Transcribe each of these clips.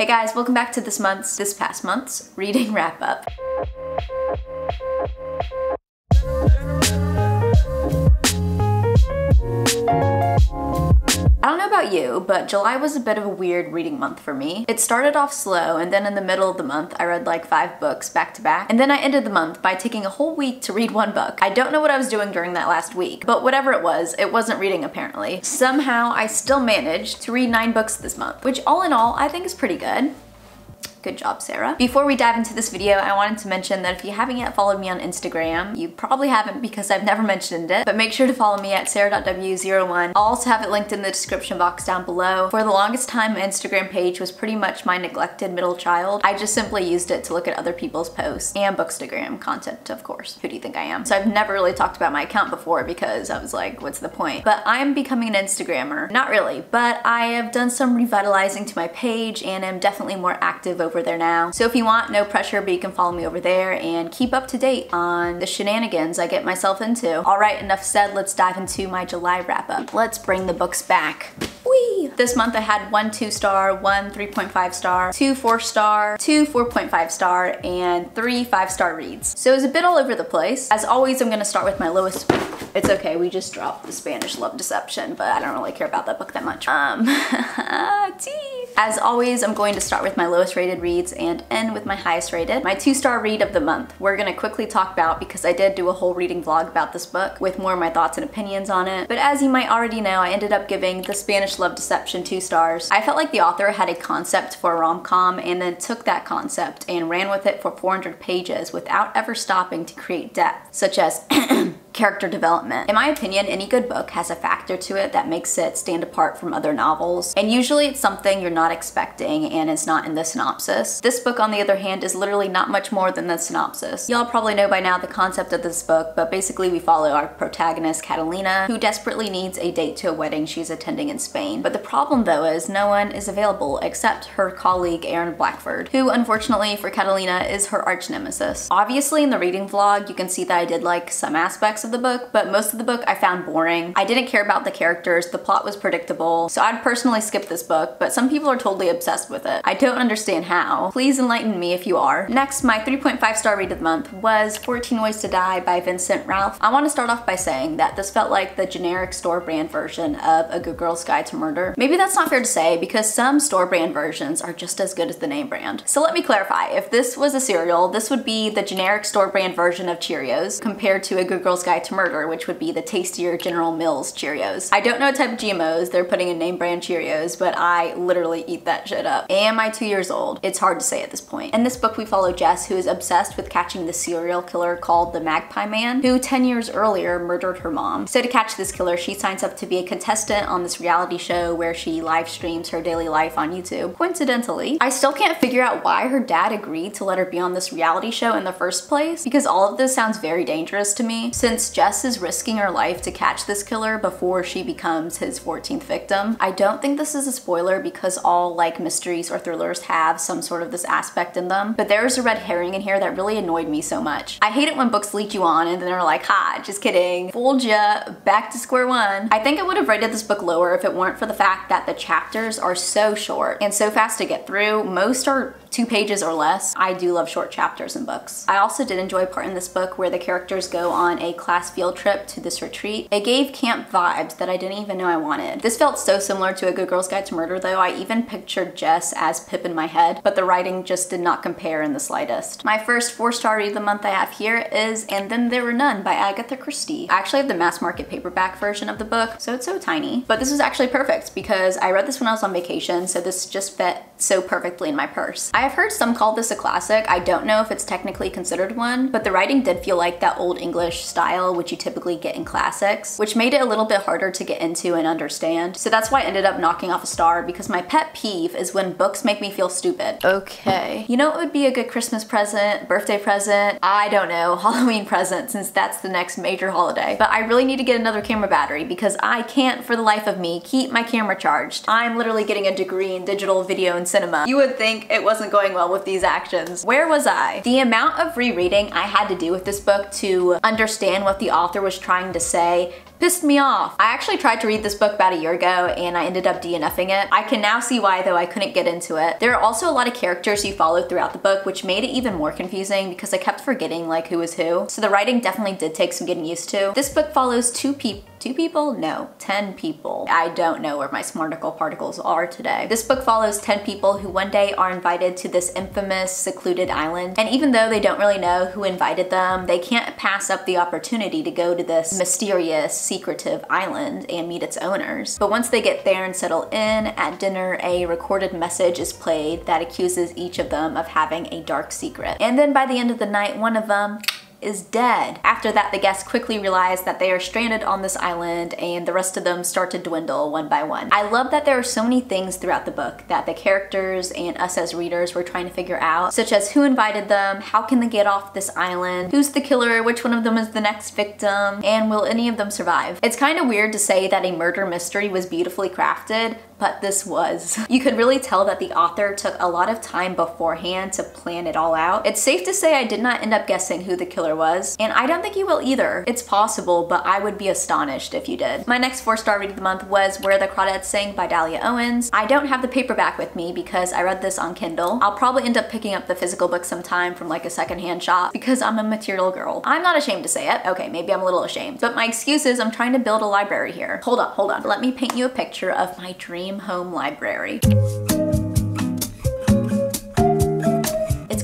Hey guys, welcome back to this month's, this past month's reading wrap up. I don't know about you, but July was a bit of a weird reading month for me. It started off slow, and then in the middle of the month, I read like five books back to back. And then I ended the month by taking a whole week to read one book. I don't know what I was doing during that last week, but whatever it was, it wasn't reading apparently. Somehow, I still managed to read nine books this month, which all in all, I think is pretty good. Good job, Sara. Before we dive into this video, I wanted to mention that if you haven't yet followed me on Instagram, you probably haven't because I've never mentioned it, but make sure to follow me at sara.w01. I'll also have it linked in the description box down below. For the longest time, my Instagram page was pretty much my neglected middle child. I just simply used it to look at other people's posts and bookstagram content, of course. Who do you think I am? So I've never really talked about my account before because I was like, what's the point? But I'm becoming an Instagrammer. Not really, but I have done some revitalizing to my page and am definitely more active over over there now. So if you want, no pressure, but you can follow me over there and keep up to date on the shenanigans I get myself into. All right, enough said, let's dive into my July wrap up. Let's bring the books back. Whee! This month I had one two star, one 3.5 star, two four star, two 4.5 star, and three five star reads. So it was a bit all over the place. As always, I'm gonna start with my lowest it's okay, we just dropped the Spanish Love Deception, but I don't really care about that book that much. Um, tea. As always, I'm going to start with my lowest rated reads and end with my highest rated. My two star read of the month, we're gonna quickly talk about because I did do a whole reading vlog about this book with more of my thoughts and opinions on it. But as you might already know, I ended up giving The Spanish Love Deception two stars. I felt like the author had a concept for a rom-com and then took that concept and ran with it for 400 pages without ever stopping to create depth, such as character development. In my opinion, any good book has a factor to it that makes it stand apart from other novels. And usually it's something you're not expecting and it's not in the synopsis. This book, on the other hand, is literally not much more than the synopsis. Y'all probably know by now the concept of this book, but basically we follow our protagonist, Catalina, who desperately needs a date to a wedding she's attending in Spain. But the problem though is no one is available except her colleague, Aaron Blackford, who unfortunately for Catalina is her arch nemesis. Obviously in the reading vlog, you can see that I did like some aspects aspects of the book, but most of the book I found boring. I didn't care about the characters, the plot was predictable, so I'd personally skip this book, but some people are totally obsessed with it. I don't understand how. Please enlighten me if you are. Next, my 3.5 star read of the month was 14 Ways to Die by Vincent Ralph. I want to start off by saying that this felt like the generic store brand version of A Good Girl's Guide to Murder. Maybe that's not fair to say because some store brand versions are just as good as the name brand. So let me clarify, if this was a cereal, this would be the generic store brand version of Cheerios compared to A Good Girl's Guide To Murder, which would be the tastier General Mills Cheerios. I don't know what type of GMOs they're putting in name brand Cheerios, but I literally eat that shit up. Am I two years old? It's hard to say at this point. In this book, we follow Jess, who is obsessed with catching the serial killer called the Magpie Man, who 10 years earlier murdered her mom. So to catch this killer, she signs up to be a contestant on this reality show where she live streams her daily life on YouTube. Coincidentally, I still can't figure out why her dad agreed to let her be on this reality show in the first place, because all of this sounds very dangerous to me, since Jess is risking her life to catch this killer before she becomes his 14th victim. I don't think this is a spoiler because all like mysteries or thrillers have some sort of this aspect in them, but there's a red herring in here that really annoyed me so much. I hate it when books lead you on and then they're like, ha, just kidding, fooled ya, back to square one. I think I would have rated this book lower if it weren't for the fact that the chapters are so short and so fast to get through. Most are two pages or less. I do love short chapters in books. I also did enjoy part in this book where the characters go on a class field trip to this retreat. It gave camp vibes that I didn't even know I wanted. This felt so similar to A Good Girl's Guide to Murder though. I even pictured Jess as Pip in my head, but the writing just did not compare in the slightest. My first four star read of the month I have here is And Then There Were None by Agatha Christie. I actually have the mass market paperback version of the book, so it's so tiny. But this was actually perfect because I read this when I was on vacation, so this just fit so perfectly in my purse. I have heard some call this a classic. I don't know if it's technically considered one, but the writing did feel like that old English style which you typically get in classics, which made it a little bit harder to get into and understand. So that's why I ended up knocking off a star because my pet peeve is when books make me feel stupid. Okay. You know what would be a good Christmas present, birthday present? I don't know, Halloween present since that's the next major holiday. But I really need to get another camera battery because I can't for the life of me keep my camera charged. I'm literally getting a degree in digital video and cinema. You would think it wasn't going well with these actions. Where was I? The amount of rereading I had to do with this book to understand what the author was trying to say Pissed me off. I actually tried to read this book about a year ago and I ended up DNFing it. I can now see why though I couldn't get into it. There are also a lot of characters you follow throughout the book which made it even more confusing because I kept forgetting like who was who. So the writing definitely did take some getting used to. This book follows two people Two people? No, 10 people. I don't know where my Smarticle particles are today. This book follows 10 people who one day are invited to this infamous secluded island. And even though they don't really know who invited them, they can't pass up the opportunity to go to this mysterious, secretive island and meet its owners. But once they get there and settle in, at dinner, a recorded message is played that accuses each of them of having a dark secret. And then by the end of the night, one of them is dead. After that, the guests quickly realize that they are stranded on this island and the rest of them start to dwindle one by one. I love that there are so many things throughout the book that the characters and us as readers were trying to figure out, such as who invited them, how can they get off this island, who's the killer, which one of them is the next victim, and will any of them survive? It's kind of weird to say that a murder mystery was beautifully crafted, but this was. You could really tell that the author took a lot of time beforehand to plan it all out. It's safe to say I did not end up guessing who the killer was, and I don't think you will either. It's possible, but I would be astonished if you did. My next four star read of the month was Where the Crawdads Sing by Delia Owens. I don't have the paperback with me because I read this on Kindle. I'll probably end up picking up the physical book sometime from like a secondhand shop because I'm a material girl. I'm not ashamed to say it. Okay, maybe I'm a little ashamed, but my excuse is I'm trying to build a library here. Hold on, hold on. Let me paint you a picture of my dream home library.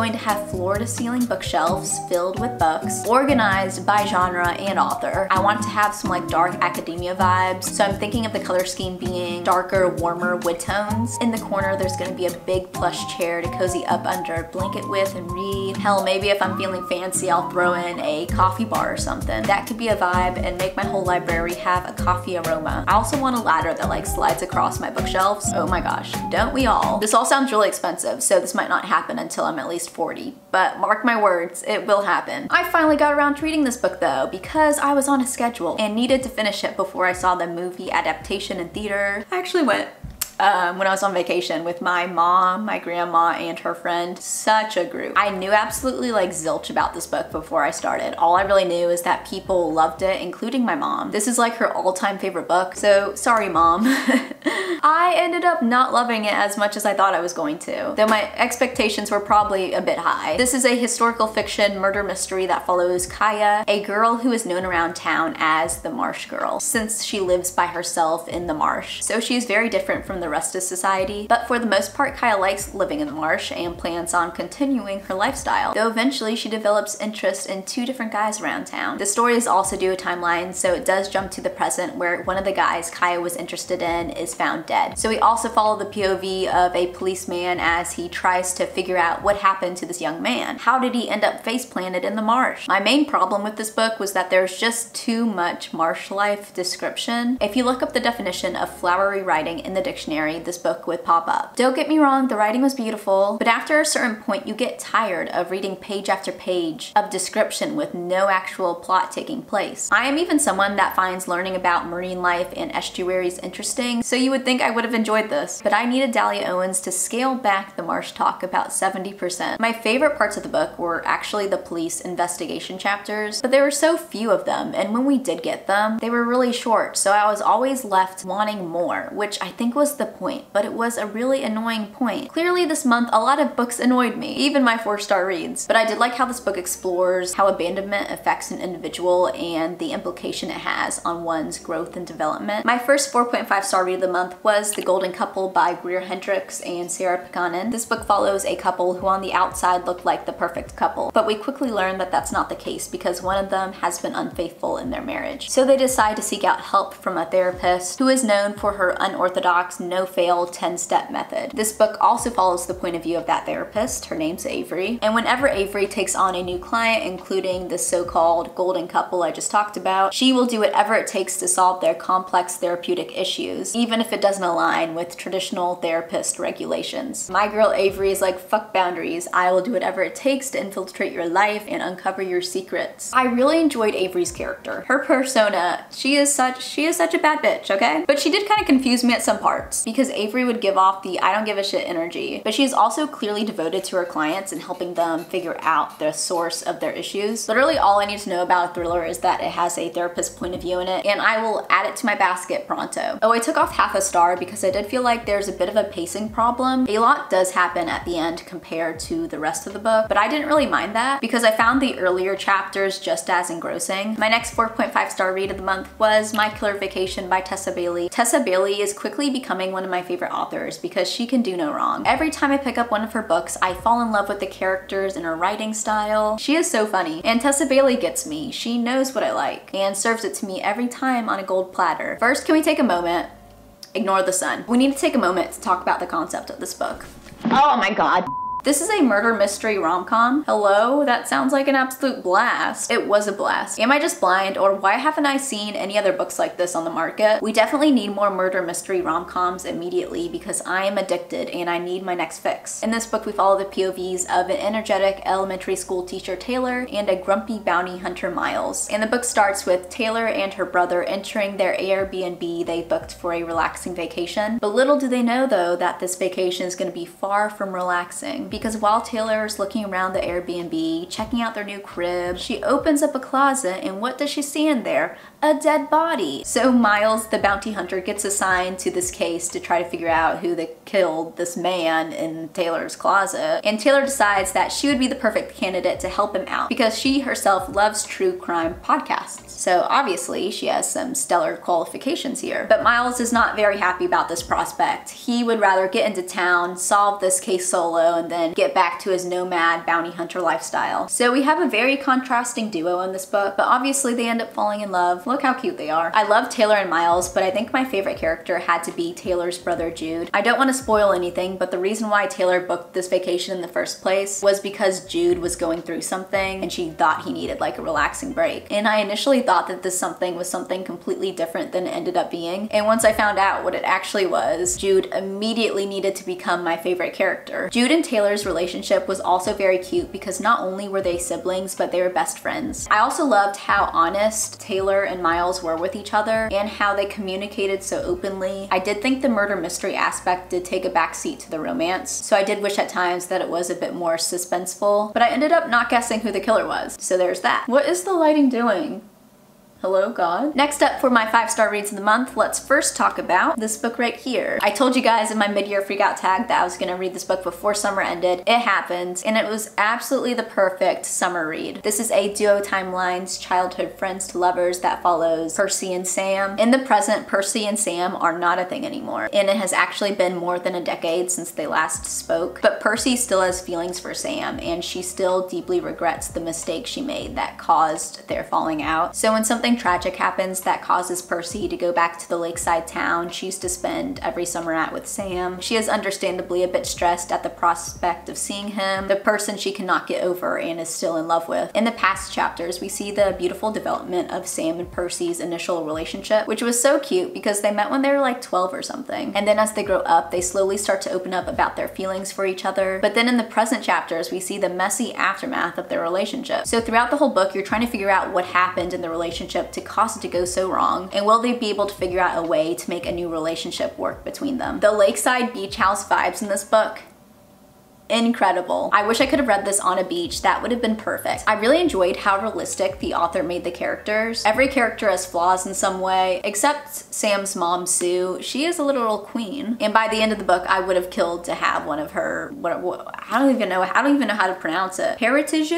Going to have floor to ceiling bookshelves filled with books, organized by genre and author. I want to have some like dark academia vibes, so I'm thinking of the color scheme being darker, warmer wood tones. In the corner, there's gonna be a big plush chair to cozy up under a blanket with and read. Hell, maybe if I'm feeling fancy, I'll throw in a coffee bar or something. That could be a vibe and make my whole library have a coffee aroma. I also want a ladder that like slides across my bookshelves. Oh my gosh, don't we all? This all sounds really expensive, so this might not happen until I'm at least 40, but mark my words, it will happen. I finally got around to reading this book though, because I was on a schedule and needed to finish it before I saw the movie adaptation in theater. I actually went um, when I was on vacation with my mom, my grandma, and her friend. Such a group. I knew absolutely like zilch about this book before I started. All I really knew is that people loved it, including my mom. This is like her all-time favorite book, so sorry mom. I ended up not loving it as much as I thought I was going to, though my expectations were probably a bit high. This is a historical fiction murder mystery that follows Kya, a girl who is known around town as the Marsh Girl, since she lives by herself in the marsh. So she is very different from the rest of society, but for the most part, Kya likes living in the marsh and plans on continuing her lifestyle, though eventually she develops interest in two different guys around town. The story is also due a timeline, so it does jump to the present where one of the guys Kya was interested in is found dead. So we also follow the POV of a policeman as he tries to figure out what happened to this young man. How did he end up face planted in the marsh? My main problem with this book was that there's just too much marsh life description. If you look up the definition of flowery writing in the dictionary, dictionary, this book would pop up. Don't get me wrong, the writing was beautiful, but after a certain point, you get tired of reading page after page of description with no actual plot taking place. I am even someone that finds learning about marine life and estuaries interesting, so you would think I would have enjoyed this, but I needed Delia Owens to scale back the marsh talk about 70%. My favorite parts of the book were actually the police investigation chapters, but there were so few of them, and when we did get them, they were really short, so I was always left wanting more, which I think was the point, but it was a really annoying point. Clearly this month, a lot of books annoyed me, even my four star reads. But I did like how this book explores how abandonment affects an individual and the implication it has on one's growth and development. My first 4.5 star read of the month was The Golden Couple by Greer Hendricks and Sarah Pekkanen. This book follows a couple who on the outside look like the perfect couple, but we quickly learn that that's not the case because one of them has been unfaithful in their marriage. So they decide to seek out help from a therapist who is known for her unorthodox, no no-fail 10-step method. This book also follows the point of view of that therapist. Her name's Avery. And whenever Avery takes on a new client, including the so-called golden couple I just talked about, she will do whatever it takes to solve their complex therapeutic issues, even if it doesn't align with traditional therapist regulations. My girl Avery is like, fuck boundaries. I will do whatever it takes to infiltrate your life and uncover your secrets. I really enjoyed Avery's character. Her persona, she is such, she is such a bad bitch, okay? But she did kind of confuse me at some parts. Because Avery would give off the I don't give a shit energy, but she's also clearly devoted to her clients and helping them figure out the source of their issues. Literally all I need to know about a thriller is that it has a therapist point of view in it, and I will add it to my basket pronto. Oh, I took off half a star because I did feel like there's a bit of a pacing problem. A lot does happen at the end compared to the rest of the book, but I didn't really mind that because I found the earlier chapters just as engrossing. My next 4.5 star read of the month was My Killer Vacation by Tessa Bailey. Tessa Bailey is quickly becoming one of my favorite authors because she can do no wrong. Every time I pick up one of her books, I fall in love with the characters and her writing style. She is so funny, and Tessa Bailey gets me. She knows what I like and serves it to me every time on a gold platter. First, can we take a moment ignore the sun. We need to take a moment to talk about the concept of this book. Oh my god. This is a murder mystery rom-com. Hello? That sounds like an absolute blast. It was a blast. Am I just blind or why haven't I seen any other books like this on the market? We definitely need more murder mystery rom-coms immediately because I am addicted and I need my next fix. In this book, we follow the POVs of an energetic elementary school teacher, Taylor, and a grumpy bounty hunter, Miles. And the book starts with Taylor and her brother entering their Airbnb they booked for a relaxing vacation. But little do they know though that this vacation is going to be far from relaxing because while Taylor is looking around the Airbnb, checking out their new crib, she opens up a closet and what does she see in there? A dead body. So Miles, the bounty hunter, gets assigned to this case to try to figure out who they killed this man in Taylor's closet. And Taylor decides that she would be the perfect candidate to help him out because she herself loves true crime podcasts. So obviously she has some stellar qualifications here. But Miles is not very happy about this prospect. He would rather get into town, solve this case solo, and then get back to his nomad bounty hunter lifestyle. So we have a very contrasting duo in this book, but obviously they end up falling in love. Look how cute they are. I love Taylor and Miles, but I think my favorite character had to be Taylor's brother Jude. I don't want to spoil anything, but the reason why Taylor booked this vacation in the first place was because Jude was going through something and she thought he needed like a relaxing break. And I initially thought that this something was something completely different than it ended up being. And once I found out what it actually was, Jude immediately needed to become my favorite character. Jude and Taylor's relationship was also very cute because not only were they siblings, but they were best friends. I also loved how honest Taylor and Miles were with each other and how they communicated so openly. I did think the murder mystery aspect did take a backseat to the romance, so I did wish at times that it was a bit more suspenseful, but I ended up not guessing who the killer was, so there's that. What is the lighting doing? Hello, God. Next up for my five star reads of the month, let's first talk about this book right here. I told you guys in my mid-year freakout tag that I was gonna read this book before summer ended. It happened, and it was absolutely the perfect summer read. This is a duo timelines, childhood friends to lovers that follows Percy and Sam. In the present, Percy and Sam are not a thing anymore, and it has actually been more than a decade since they last spoke. But Percy still has feelings for Sam, and she still deeply regrets the mistake she made that caused their falling out. So when something something tragic happens that causes Percy to go back to the lakeside town she used to spend every summer at with Sam. She is understandably a bit stressed at the prospect of seeing him, the person she cannot get over and is still in love with. In the past chapters, we see the beautiful development of Sam and Percy's initial relationship, which was so cute because they met when they were like 12 or something. And then as they grow up, they slowly start to open up about their feelings for each other. But then in the present chapters, we see the messy aftermath of their relationship. So throughout the whole book, you're trying to figure out what happened in the relationship relationship to cause it to go so wrong? And will they be able to figure out a way to make a new relationship work between them? The lakeside beach house vibes in this book incredible. I wish I could have read this on a beach. That would have been perfect. I really enjoyed how realistic the author made the characters. Every character has flaws in some way, except Sam's mom, Sue. She is a literal queen. And by the end of the book, I would have killed to have one of her, what, what I don't even know, I don't even know how to pronounce it. Heritage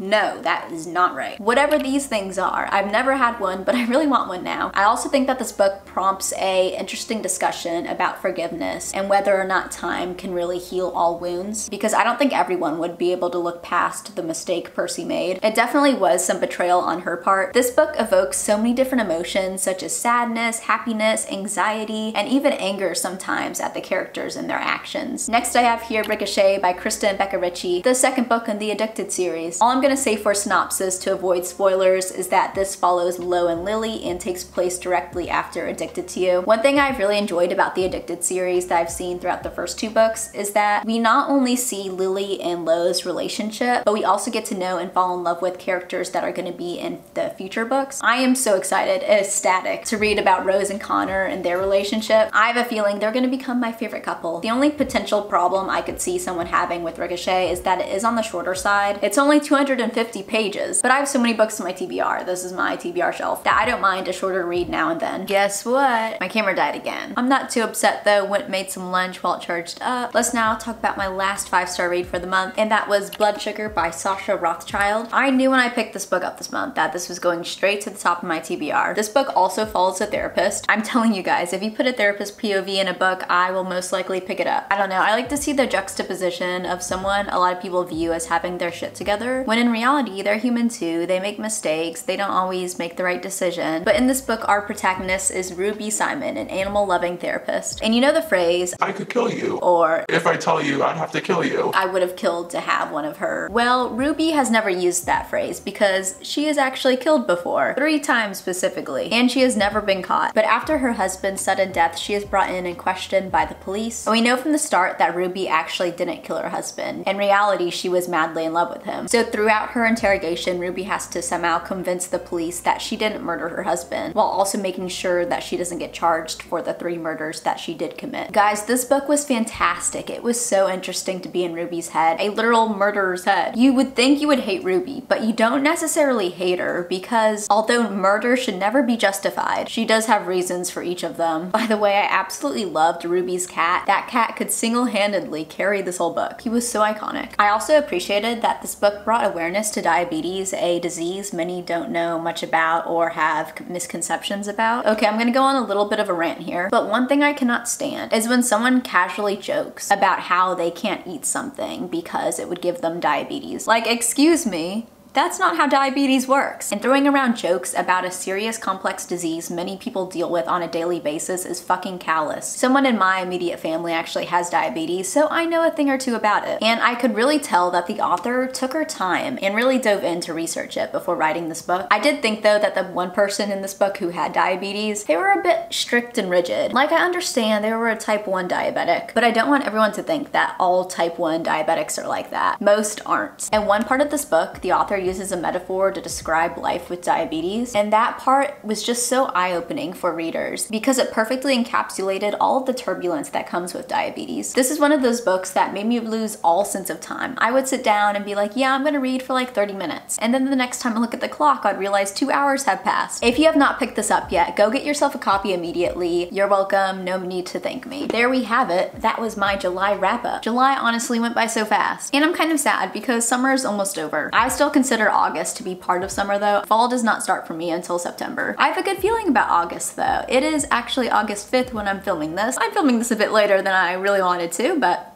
no, that is not right. Whatever these things are, I've never had one, but I really want one now. I also think that this book prompts a interesting discussion about forgiveness and whether or not time can really heal all wounds because I don't think everyone would be able to look past the mistake Percy made. It definitely was some betrayal on her part. This book evokes so many different emotions such as sadness, happiness, anxiety, and even anger sometimes at the characters and their actions. Next I have here Ricochet by Krista and Becca Ritchie, the second book in the Addicted series. All I'm gonna gonna say for synopsis to avoid spoilers is that this follows Lo and Lily and takes place directly after Addicted to You. One thing I've really enjoyed about the Addicted series that I've seen throughout the first two books is that we not only see Lily and Lo's relationship, but we also get to know and fall in love with characters that are gonna be in the future books. I am so excited, ecstatic to read about Rose and Connor and their relationship. I have a feeling they're gonna become my favorite couple. The only potential problem I could see someone having with Ricochet is that it is on the shorter side. It's only 250 pages, but I have so many books in my TBR, this is my TBR shelf, that I don't mind a shorter read now and then. Guess what? My camera died again. I'm not too upset though, went made some lunch while it charged up. Let's now talk about my last five star read for the month, and that was Blood Sugar by Sasha Rothschild. I knew when I picked this book up this month that this was going straight to the top of my TBR. This book also follows a therapist. I'm telling you guys, if you put a therapist POV in a book, I will most likely pick it up. I don't know, I like to see the juxtaposition of someone a lot of people view as having their shit together, when in reality, they're human too. They make mistakes, they don't always make the right decision. But in this book, our protagonist is Ruby Simon, an animal loving therapist. And you know the phrase, I could kill you. Or, if I tell you, I'd have to kill you. I would have killed to have one of her. Well, Ruby has never used that phrase because she has actually killed before, three times specifically, and she has never been caught. But after her husband's sudden death, she is brought in and questioned by the police. And we know from the start that Ruby actually didn't kill her husband. In reality, she was madly in love with him. So throughout her interrogation, Ruby has to somehow convince the police that she didn't murder her husband, while also making sure that she doesn't get charged for the three murders that she did commit. Guys, this book was fantastic. It was so interesting to be in Ruby's head, a literal murderer's head. You would think you would hate Ruby, but you don't necessarily hate her because although murder should never be justified, she does have reasons for each of them. By the way, I absolutely loved Ruby's cat. That cat could single-handedly carry this whole book. He was so iconic. I also appreciated that this book brought awareness to diabetes, a disease many don't know much about or have misconceptions about. Okay, I'm gonna go on a little bit of a rant here, but one thing I cannot stand is when someone casually jokes about how they can't eat something because it would give them diabetes. Like, excuse me, that's not how diabetes works. And throwing around jokes about a serious complex disease many people deal with on a daily basis is fucking callous. Someone in my immediate family actually has diabetes, so I know a thing or two about it. And I could really tell that the author took her time and really dove in to research it before writing this book. I did think though that the one person in this book who had diabetes, they were a bit strict and rigid. Like I understand they were a type 1 diabetic, but I don't want everyone to think that all type 1 diabetics are like that. Most aren't. And one part of this book, the author uses a metaphor to describe life with diabetes, and that part was just so eye-opening for readers because it perfectly encapsulated all of the turbulence that comes with diabetes. This is one of those books that made me lose all sense of time. I would sit down and be like, yeah, I'm gonna read for like 30 minutes. And then the next time I look at the clock, I'd realize two hours have passed. If you have not picked this up yet, go get yourself a copy immediately. You're welcome, no need to thank me. There we have it. That was my July wrap up. July honestly went by so fast. And I'm kind of sad because summer is almost over. I still consider August to be part of summer though. Fall does not start for me until September. I have a good feeling about August though. It is actually August 5th when I'm filming this. I'm filming this a bit later than I really wanted to, but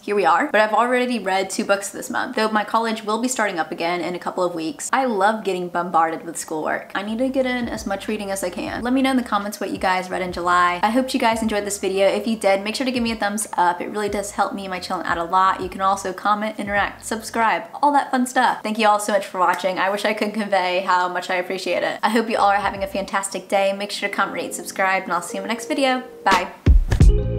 here we are. But I've already read two books this month, though my college will be starting up again in a couple of weeks. I love getting bombarded with schoolwork. I need to get in as much reading as I can. Let me know in the comments what you guys read in July. I hope you guys enjoyed this video. If you did, make sure to give me a thumbs up. It really does help me and my channel out a lot. You can also comment, interact, subscribe, all that fun stuff. Thank you all so much for watching. I wish I could convey how much I appreciate it. I hope you all are having a fantastic day. Make sure to comment, rate, subscribe, and I'll see you in my next video. Bye.